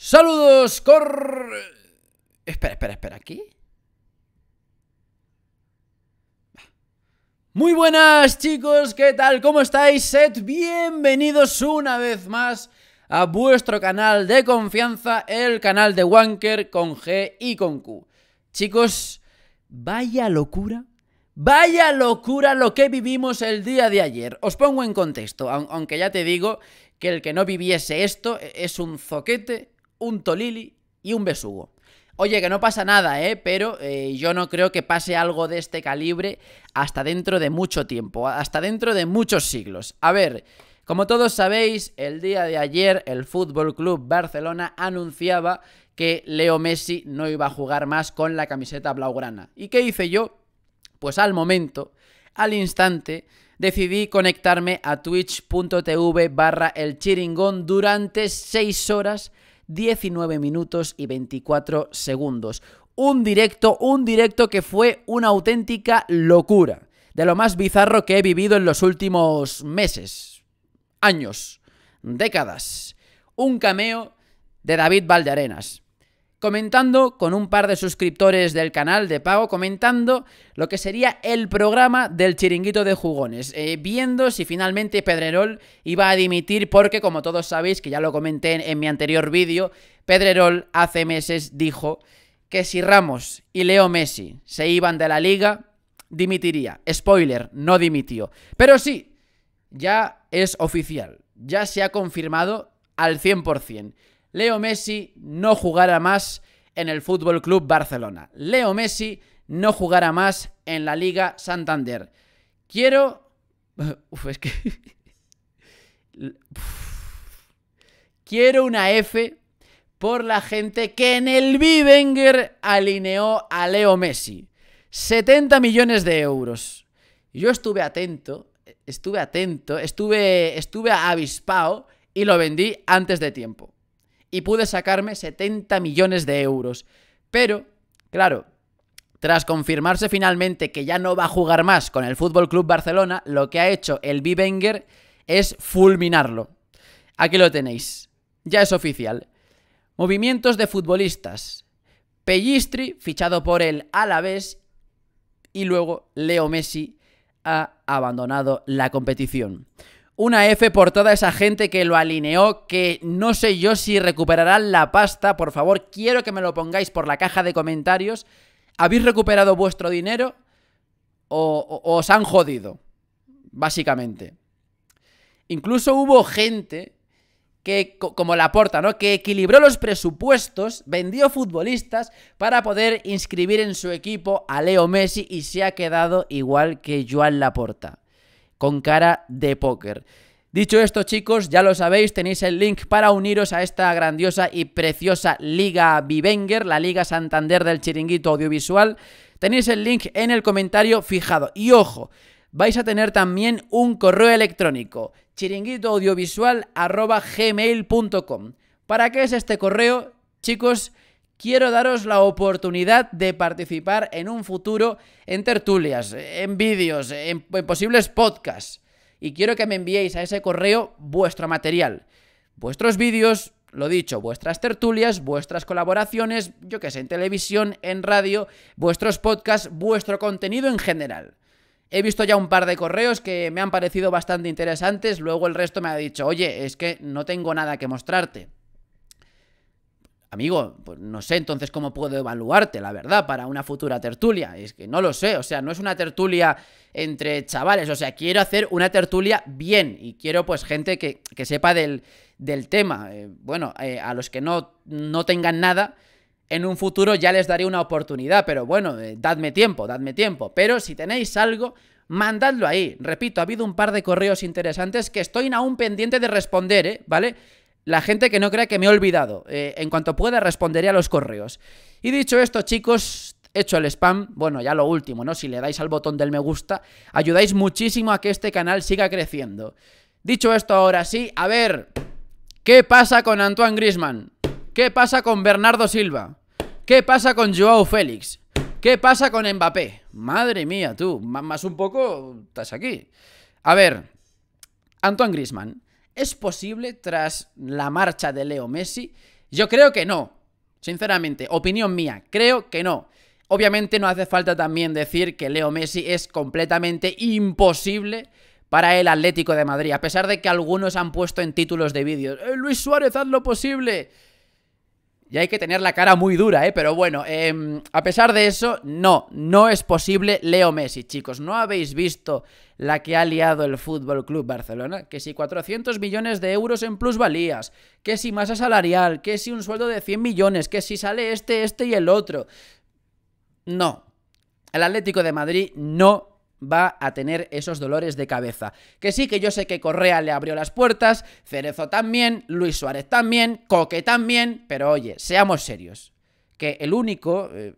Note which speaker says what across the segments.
Speaker 1: Saludos, cor... Espera, espera, espera, ¿aquí? Muy buenas chicos, ¿qué tal? ¿Cómo estáis? Sed bienvenidos una vez más a vuestro canal de confianza, el canal de Wanker con G y con Q. Chicos, vaya locura, vaya locura lo que vivimos el día de ayer. Os pongo en contexto, aunque ya te digo que el que no viviese esto es un zoquete un Tolili y un Besugo. Oye, que no pasa nada, ¿eh? Pero eh, yo no creo que pase algo de este calibre hasta dentro de mucho tiempo, hasta dentro de muchos siglos. A ver, como todos sabéis, el día de ayer el Fútbol Club Barcelona anunciaba que Leo Messi no iba a jugar más con la camiseta blaugrana. ¿Y qué hice yo? Pues al momento, al instante, decidí conectarme a twitch.tv barra el chiringón durante 6 horas 19 minutos y 24 segundos. Un directo, un directo que fue una auténtica locura. De lo más bizarro que he vivido en los últimos meses, años, décadas. Un cameo de David Valdearenas comentando con un par de suscriptores del canal de pago, comentando lo que sería el programa del chiringuito de jugones, eh, viendo si finalmente Pedrerol iba a dimitir porque como todos sabéis, que ya lo comenté en, mi anterior vídeo, Pedrerol hace meses dijo que si Ramos y Leo Messi se iban de la liga, dimitiría. Spoiler, no dimitió. Pero sí, ya es oficial, ya se ha confirmado al 100%. Leo Messi no jugará más en el Fútbol Club Barcelona. Leo Messi no jugará más en la Liga Santander. Quiero. Uf, es que. Quiero una F por la gente que en el Bivenger alineó a Leo Messi. 70 millones de euros. Yo estuve atento, estuve atento, estuve, estuve avispado y lo vendí antes de tiempo y pude sacarme 70 millones de euros. Pero, claro, tras confirmarse finalmente que ya no va a jugar más con el Fútbol Club Barcelona, lo que ha hecho el Bivenger es fulminarlo. Aquí lo tenéis. Ya es oficial. Movimientos de futbolistas. Pellistri, fichado por el Alavés, y luego Leo Messi ha abandonado la competición. Una F por toda esa gente que lo alineó, que no sé yo si recuperarán la pasta. Por favor, quiero que me lo pongáis por la caja de comentarios. ¿Habéis recuperado vuestro dinero o, os han jodido? Básicamente. Incluso hubo gente que, como la porta, ¿no? Que equilibró los presupuestos, vendió futbolistas para poder inscribir en su equipo a Leo Messi y se ha quedado igual que Joan Laporta con cara de póker. Dicho esto, chicos, ya lo sabéis, tenéis el link para uniros a esta grandiosa y preciosa Liga Vivenger, la Liga Santander del Chiringuito Audiovisual. Tenéis el link en el comentario fijado. Y ojo, vais a tener también un correo electrónico, chiringuitoaudiovisual.gmail.com. ¿Para qué es este correo? Chicos, quiero daros la oportunidad de participar en un futuro en tertulias, en vídeos, en, posibles podcasts. Y quiero que me enviéis a ese correo vuestro material, vuestros vídeos, lo dicho, vuestras tertulias, vuestras colaboraciones, yo que sé, en televisión, en radio, vuestros podcasts, vuestro contenido en general. He visto ya un par de correos que me han parecido bastante interesantes, luego el resto me ha dicho, oye, es que no tengo nada que mostrarte. Amigo, pues no sé entonces cómo puedo evaluarte, la verdad, para una futura tertulia. Es que no lo sé, o sea, no es una tertulia entre chavales, o sea, quiero hacer una tertulia bien y quiero pues gente que, sepa del, del tema. Eh, bueno, eh, a los que no, no tengan nada, en un futuro ya les daré una oportunidad, pero bueno, eh, dadme tiempo, dadme tiempo. Pero si tenéis algo, mandadlo ahí. Repito, ha habido un par de correos interesantes que estoy aún pendiente de responder, ¿eh? ¿Vale? La gente que no crea que me he olvidado. Eh, en cuanto pueda responderé a los correos. Y dicho esto, chicos, hecho el spam, bueno, ya lo último, ¿no? Si le dais al botón del me gusta, ayudáis muchísimo a que este canal siga creciendo. Dicho esto, ahora sí, a ver, ¿qué pasa con Antoine Grisman? ¿Qué pasa con Bernardo Silva? ¿Qué pasa con Joao Félix? ¿Qué pasa con Mbappé? Madre mía, tú, más un poco estás aquí. A ver, Antoine Grisman. ¿Es posible, tras la marcha de Leo Messi, Yo creo que no. Sinceramente, opinión mía, creo que no. Obviamente no hace falta también decir que Leo Messi es completamente imposible para el Atlético de Madrid, a pesar de que algunos han puesto en títulos de vídeos, eh, Luis Suárez, haz lo posible. Y hay que tener la cara muy dura, ¿eh? Pero bueno, em, a pesar de eso, no, no es posible Leo Messi, chicos. ¿No habéis visto la que ha liado el Fútbol Club Barcelona? Que si 400 millones de euros en plusvalías, que si masa salarial, que si un sueldo de 100 millones, que si sale este, este y el otro. No. El Atlético de Madrid no va a tener esos dolores de cabeza. Que sí, que yo sé que Correa le abrió las puertas, Cerezo también, Luis Suárez también, Coque también, pero oye, seamos serios. Que el único, eh,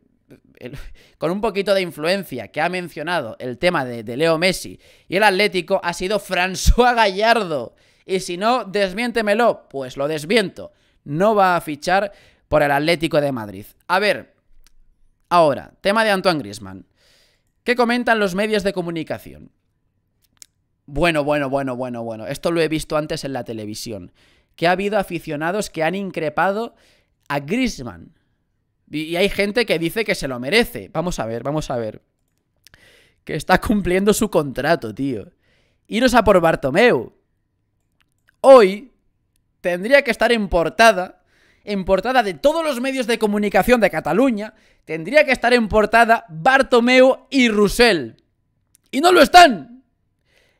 Speaker 1: con un poquito de influencia, que ha mencionado el tema de, de Leo Messi y el Atlético ha sido François Gallardo. Y si no, desmiéntemelo, pues lo desviento. No va a fichar por el Atlético de Madrid. A ver, ahora, tema de Antoine Griezmann. ¿Qué comentan los medios de comunicación? Bueno, bueno, bueno, bueno, bueno. Esto lo he visto antes en la televisión. Que ha habido aficionados que han increpado a Griezmann. Y hay gente que dice que se lo merece. Vamos a ver, vamos a ver. Que está cumpliendo su contrato, tío. Iros a por Bartomeu. Hoy tendría que estar en portada en portada de todos los medios de comunicación de Cataluña, tendría que estar en portada Bartomeu y Roussel. Y no lo están.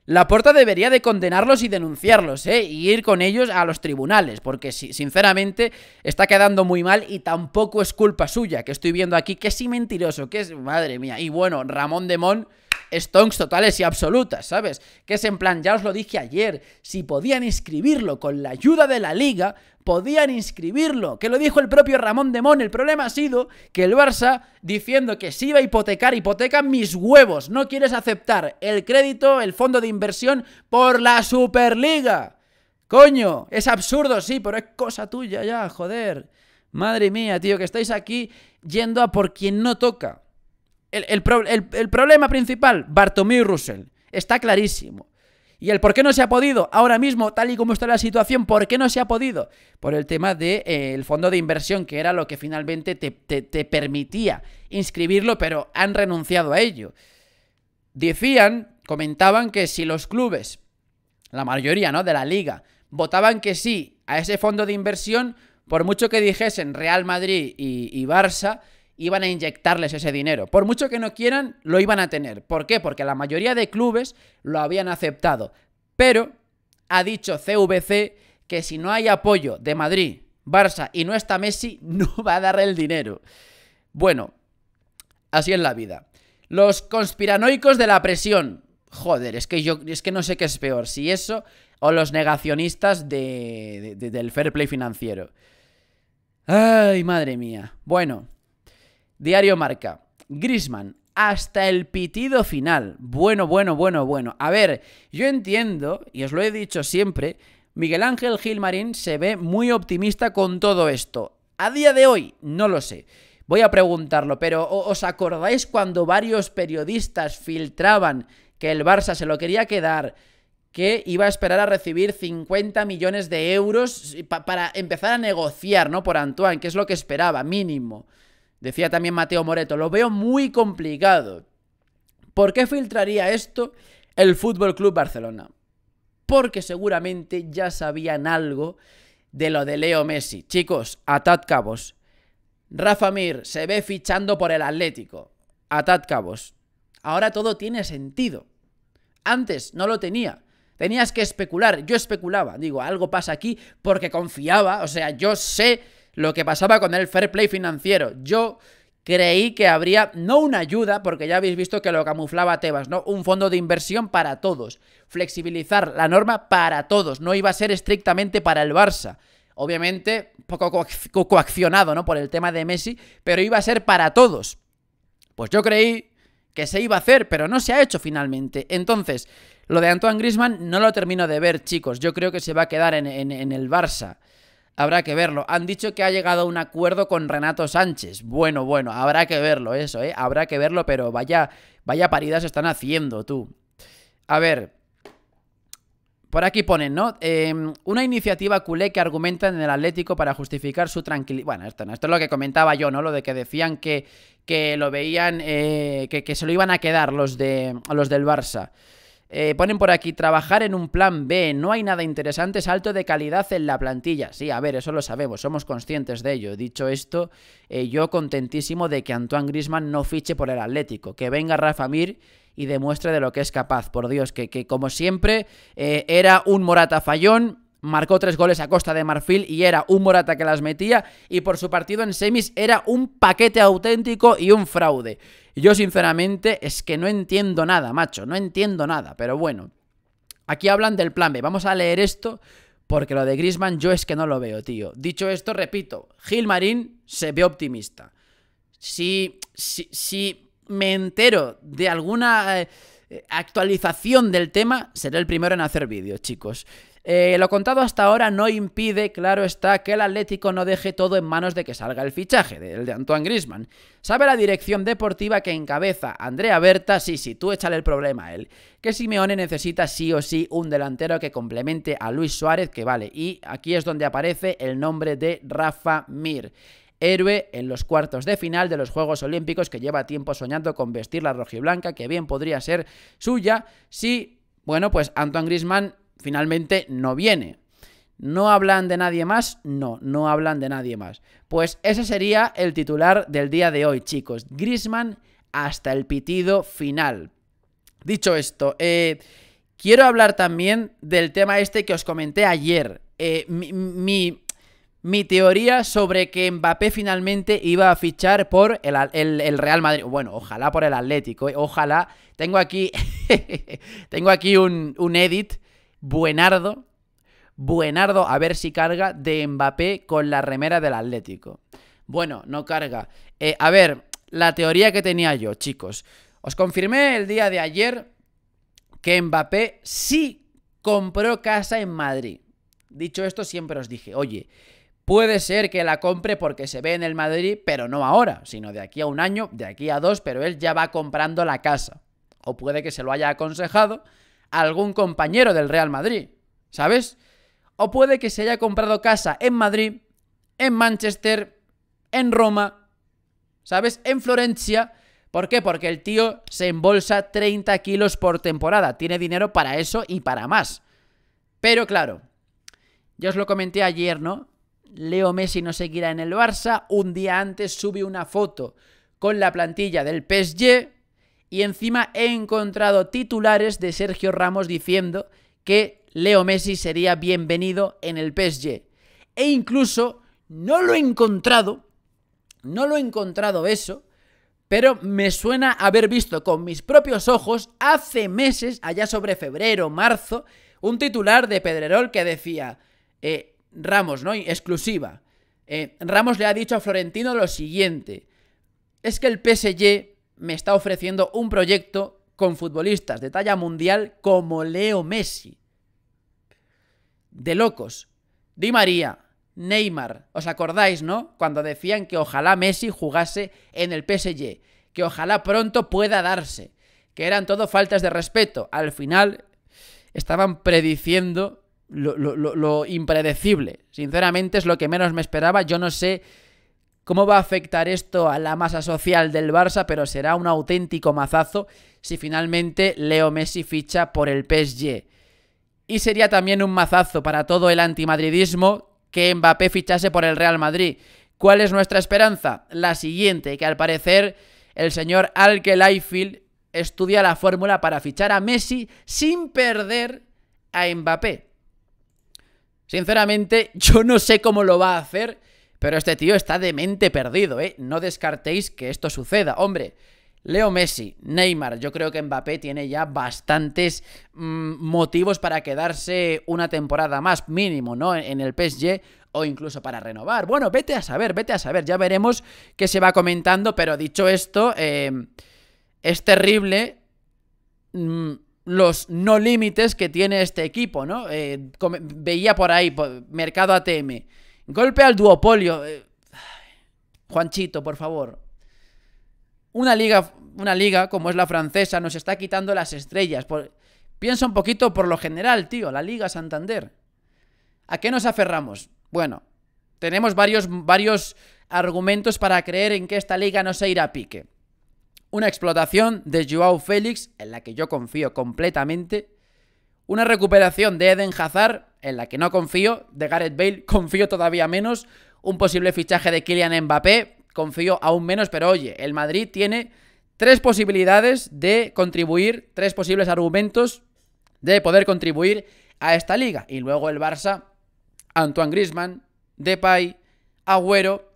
Speaker 1: La Porta debería de condenarlos y denunciarlos, ¿eh? Y ir con ellos a los tribunales, porque sinceramente está quedando muy mal y tampoco es culpa suya, que estoy viendo aquí que sí mentiroso, que es... Madre mía. Y bueno, Ramón Demón stonks totales y absolutas, ¿sabes? Que es en plan, ya os lo dije ayer, si podían inscribirlo con la ayuda de la liga, podían inscribirlo, que lo dijo el propio Ramón Demón, el problema ha sido que el Barça, diciendo que si iba a hipotecar, hipoteca mis huevos, no quieres aceptar el crédito, el fondo de inversión por la Superliga. Coño, es absurdo, sí, pero es cosa tuya ya, joder. Madre mía, tío, que estáis aquí yendo a por quien no toca. El, problema principal, Bartomeu Russell. Está clarísimo. ¿Y el por qué no se ha podido? Ahora mismo, tal y como está la situación, ¿por qué no se ha podido? Por el tema del de, eh, fondo de inversión, que era lo que finalmente te, te, permitía inscribirlo, pero han renunciado a ello. Decían, comentaban que si los clubes, la mayoría ¿no? de la liga, votaban que sí a ese fondo de inversión, por mucho que dijesen Real Madrid y, y Barça, iban a inyectarles ese dinero. Por mucho que no quieran, lo iban a tener. ¿Por qué? Porque la mayoría de clubes lo habían aceptado. Pero ha dicho CVC que si no hay apoyo de Madrid, Barça y no está Messi, no va a dar el dinero. Bueno, así es la vida. Los conspiranoicos de la presión. Joder, es que yo es que no sé qué es peor, si eso o los negacionistas de, del fair play financiero. Ay, madre mía. Bueno, Diario Marca. Grisman, hasta el pitido final. Bueno, bueno, bueno, bueno. A ver, yo entiendo, y os lo he dicho siempre, Miguel Ángel Gilmarín se ve muy optimista con todo esto. A día de hoy, no lo sé. Voy a preguntarlo, pero ¿os acordáis cuando varios periodistas filtraban que el Barça se lo quería quedar, que iba a esperar a recibir 50 millones de euros para empezar a negociar, ¿no? Por Antoine, que es lo que esperaba, mínimo. Decía también Mateo Moreto, lo veo muy complicado. ¿Por qué filtraría esto el Fútbol Club Barcelona? Porque seguramente ya sabían algo de lo de Leo Messi. Chicos, atad cabos. Rafa Mir se ve fichando por el Atlético. Atad cabos. Ahora todo tiene sentido. Antes no lo tenía. Tenías que especular. Yo especulaba. Digo, algo pasa aquí porque confiaba. O sea, yo sé lo que pasaba con el fair play financiero. Yo creí que habría no una ayuda, porque ya habéis visto que lo camuflaba Tebas, ¿no? Un fondo de inversión para todos. Flexibilizar la norma para todos. No iba a ser estrictamente para el Barça. Obviamente, poco coaccionado, ¿no? Por el tema de Messi, pero iba a ser para todos. Pues yo creí que se iba a hacer, pero no se ha hecho finalmente. Entonces, lo de Antoine Grisman no lo termino de ver, chicos. Yo creo que se va a quedar en, en el Barça. Habrá que verlo. Han dicho que ha llegado a un acuerdo con Renato Sánchez. Bueno, bueno, habrá que verlo eso, ¿eh? Habrá que verlo, pero vaya, vaya paridas están haciendo, tú. A ver. por aquí ponen, ¿no? Em, una iniciativa culé que argumenta en el Atlético para justificar su tranquilidad. Bueno, esto, es lo que comentaba yo, ¿no? Lo de que decían que, que lo veían, eh, que, que, se lo iban a quedar los, de, los del Barça. Eh, ponen por aquí, trabajar en un plan B, no hay nada interesante, salto de calidad en la plantilla. Sí, a ver, eso lo sabemos, somos conscientes de ello. Dicho esto, eh, yo contentísimo de que Antoine Grisman no fiche por el Atlético, que venga Rafa Mir y demuestre de lo que es capaz, por Dios, que, que como siempre eh, era un Morata fallón, marcó tres goles a costa de Marfil y era un Morata que las metía y por su partido en semis era un paquete auténtico y un fraude. Yo sinceramente es que no entiendo nada, macho, no entiendo nada, pero bueno. Aquí hablan del plan B, vamos a leer esto porque lo de Grisman yo es que no lo veo, tío. Dicho esto, repito, Gil Marín se ve optimista. Si, si, si me entero de alguna... Eh, actualización del tema, seré el primero en hacer vídeos, chicos. Eh, lo contado hasta ahora no impide, claro está, que el Atlético no deje todo en manos de que salga el fichaje, del de Antoine Grisman. Sabe la dirección deportiva que encabeza Andrea Berta, sí, sí, tú échale el problema a él, que Simeone necesita sí o sí un delantero que complemente a Luis Suárez, que vale, y aquí es donde aparece el nombre de Rafa Mir héroe en los cuartos de final de los Juegos Olímpicos que lleva tiempo soñando con vestir la rojiblanca, que bien podría ser suya si, bueno, pues Antoine Grisman finalmente no viene. ¿No hablan de nadie más? No, no hablan de nadie más. Pues ese sería el titular del día de hoy, chicos. Grisman hasta el pitido final. Dicho esto, eh, quiero hablar también del tema este que os comenté ayer. Eh, mi, mi, teoría sobre que Mbappé finalmente iba a fichar por el, Real Madrid. Bueno, ojalá por el Atlético, eh, ojalá. Tengo aquí, tengo aquí un, un edit Buenardo, Buenardo, a ver si carga de Mbappé con la remera del Atlético. Bueno, no carga. Eh, a ver, la teoría que tenía yo, chicos. Os confirmé el día de ayer que Mbappé sí compró casa en Madrid. Dicho esto, siempre os dije, oye, puede ser que la compre porque se ve en el Madrid, pero no ahora, sino de aquí a un año, de aquí a dos, pero él ya va comprando la casa. O puede que se lo haya aconsejado algún compañero del Real Madrid, ¿sabes? O puede que se haya comprado casa en Madrid, en Manchester, en Roma, ¿sabes? En Florencia. ¿Por qué? Porque el tío se embolsa 30 kilos por temporada. Tiene dinero para eso y para más. Pero claro, yo os lo comenté ayer, ¿no? Leo Messi no seguirá en el Barça. Un día antes sube una foto con la plantilla del PSG y encima he encontrado titulares de Sergio Ramos diciendo que Leo Messi sería bienvenido en el PSG. E incluso no lo he encontrado, no lo he encontrado eso, pero me suena haber visto con mis propios ojos hace meses, allá sobre febrero, marzo, un titular de Pedrerol que decía, eh, Ramos, ¿no? Exclusiva. Eh, Ramos le ha dicho a Florentino lo siguiente, es que el PSG me está ofreciendo un proyecto con futbolistas de talla mundial como Leo Messi. De locos. Di María, Neymar, ¿os acordáis, no? Cuando decían que ojalá Messi jugase en el PSG, que ojalá pronto pueda darse, que eran todo faltas de respeto. Al final estaban prediciendo lo, lo impredecible. Sinceramente es lo que menos me esperaba. Yo no sé cómo va a afectar esto a la masa social del Barça, pero será un auténtico mazazo si finalmente Leo Messi ficha por el PSG. Y sería también un mazazo para todo el antimadridismo que Mbappé fichase por el Real Madrid. ¿Cuál es nuestra esperanza? La siguiente, que al parecer el señor Alkelaifield estudia la fórmula para fichar a Messi sin perder a Mbappé. Sinceramente, yo no sé cómo lo va a hacer, pero este tío está de mente perdido, ¿eh? No descartéis que esto suceda. Hombre, Leo Messi, Neymar, yo creo que Mbappé tiene ya bastantes mm, motivos para quedarse una temporada más mínimo, ¿no? En el PSG o incluso para renovar. Bueno, vete a saber, vete a saber, ya veremos qué se va comentando, pero dicho esto, em, es terrible mm, los no límites que tiene este equipo, ¿no? Eh, veía por ahí, Mercado ATM. Golpe al duopolio. Eh, Juanchito, por favor. Una liga, una liga como es la francesa nos está quitando las estrellas. Piensa un poquito por lo general, tío, la Liga Santander. ¿A qué nos aferramos? Bueno, tenemos varios, varios argumentos para creer en que esta liga no se irá a pique. Una explotación de Joao Félix, en la que yo confío completamente. Una recuperación de Eden Hazard, en la que no confío. De Gareth Bale, confío todavía menos. Un posible fichaje de Kylian Mbappé, confío aún menos. Pero oye, el Madrid tiene tres posibilidades de contribuir, tres posibles argumentos de poder contribuir a esta liga. Y luego el Barça, Antoine Grisman, Depay, Agüero,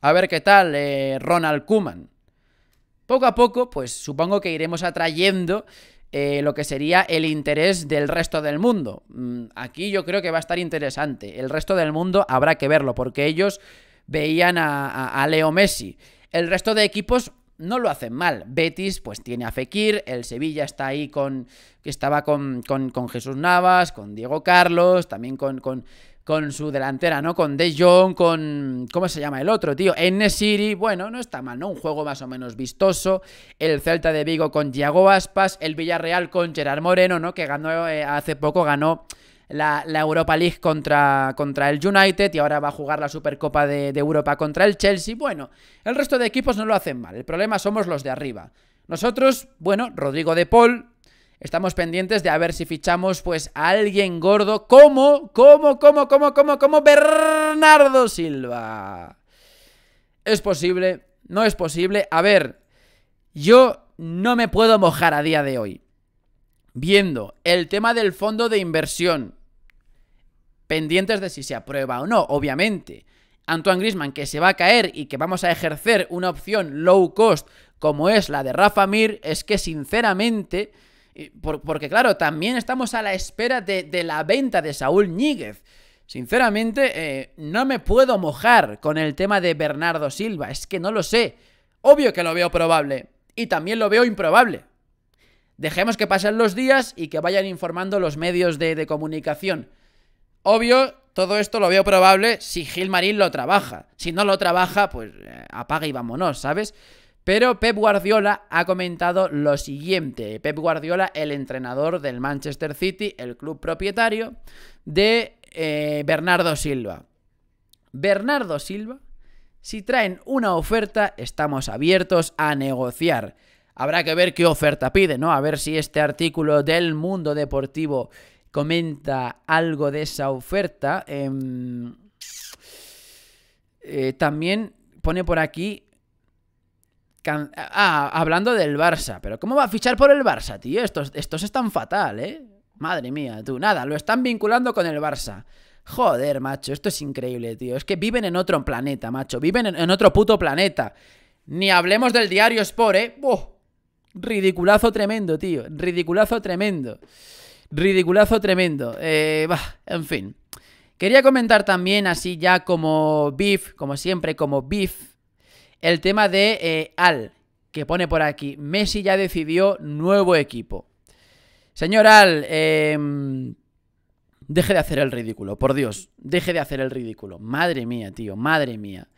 Speaker 1: a ver qué tal eh, Ronald Kuman. Poco a poco, pues supongo que iremos atrayendo eh, lo que sería el interés del resto del mundo. Mm, aquí yo creo que va a estar interesante. El resto del mundo habrá que verlo, porque ellos veían a, Leo Messi. El resto de equipos no lo hacen mal. Betis, pues tiene a Fekir, el Sevilla está ahí con. que estaba con, con, con Jesús Navas, con Diego Carlos, también con, con con su delantera, ¿no? Con De Jong, con... ¿Cómo se llama el otro, tío? City, bueno, no está mal, ¿no? Un juego más o menos vistoso. El Celta de Vigo con Thiago Aspas, el Villarreal con Gerard Moreno, ¿no? Que ganó eh, hace poco, ganó la, Europa League contra, contra, el United y ahora va a jugar la Supercopa de, de Europa contra el Chelsea. Bueno, el resto de equipos no lo hacen mal, el problema somos los de arriba. Nosotros, bueno, Rodrigo de Paul, Estamos pendientes de a ver si fichamos pues a alguien gordo como, como, como, como, como, como Bernardo Silva. ¿Es posible? ¿No es posible? A ver, yo no me puedo mojar a día de hoy. Viendo el tema del fondo de inversión, pendientes de si se aprueba o no, obviamente. Antoine Grisman que se va a caer y que vamos a ejercer una opción low cost como es la de Rafa Mir, es que sinceramente porque claro, también estamos a la espera de, la venta de Saúl Ñíguez. Sinceramente, eh, no me puedo mojar con el tema de Bernardo Silva, es que no lo sé. Obvio que lo veo probable y también lo veo improbable. Dejemos que pasen los días y que vayan informando los medios de, comunicación. Obvio, todo esto lo veo probable si Gilmarín lo trabaja. Si no lo trabaja, pues eh, apaga y vámonos, ¿sabes? Pero Pep Guardiola ha comentado lo siguiente. Pep Guardiola, el entrenador del Manchester City, el club propietario de eh, Bernardo Silva. Bernardo Silva, si traen una oferta, estamos abiertos a negociar. Habrá que ver qué oferta pide, ¿no? A ver si este artículo del mundo deportivo comenta algo de esa oferta. Em, eh, también pone por aquí Ah, hablando del Barça. Pero ¿cómo va a fichar por el Barça, tío? Estos, estos están fatal, ¿eh? Madre mía, tú. Nada, lo están vinculando con el Barça. Joder, macho, esto es increíble, tío. Es que viven en otro planeta, macho. Viven en, otro puto planeta. Ni hablemos del diario Sport, ¿eh? Ridiculazo tremendo, tío. Ridiculazo tremendo. Ridiculazo tremendo. Eh, bah, en fin. Quería comentar también, así ya como beef, como siempre, como beef, el tema de eh, Al, que pone por aquí, Messi ya decidió nuevo equipo. Señor Al, em, deje de hacer el ridículo, por Dios, deje de hacer el ridículo. Madre mía, tío, madre mía,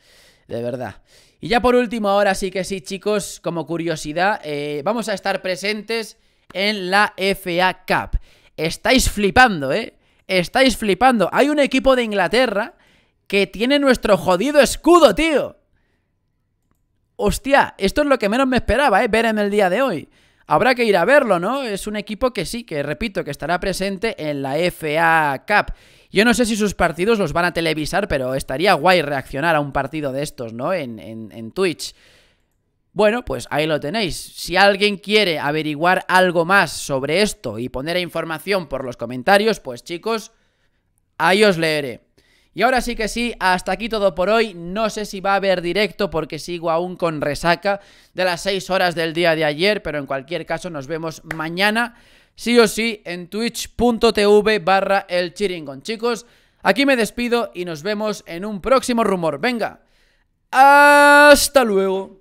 Speaker 1: de verdad. Y ya por último, ahora sí que sí, chicos, como curiosidad, eh, vamos a estar presentes en la FA Cup. Estáis flipando, ¿eh? Estáis flipando. Hay un equipo de Inglaterra que tiene nuestro jodido escudo, tío. Hostia, esto es lo que menos me esperaba, ¿eh? Ver en el día de hoy. Habrá que ir a verlo, ¿no? Es un equipo que sí, que repito, que estará presente en la FA Cup. Yo no sé si sus partidos los van a televisar, pero estaría guay reaccionar a un partido de estos, ¿no? En, en, en Twitch. Bueno, pues ahí lo tenéis. Si alguien quiere averiguar algo más sobre esto y poner información por los comentarios, pues chicos, ahí os leeré. Y ahora sí que sí, hasta aquí todo por hoy. No sé si va a haber directo porque sigo aún con resaca de las 6 horas del día de ayer, pero en cualquier caso nos vemos mañana, sí o sí, en twitch.tv barra el chiringon. Chicos, aquí me despido y nos vemos en un próximo rumor. Venga, hasta luego.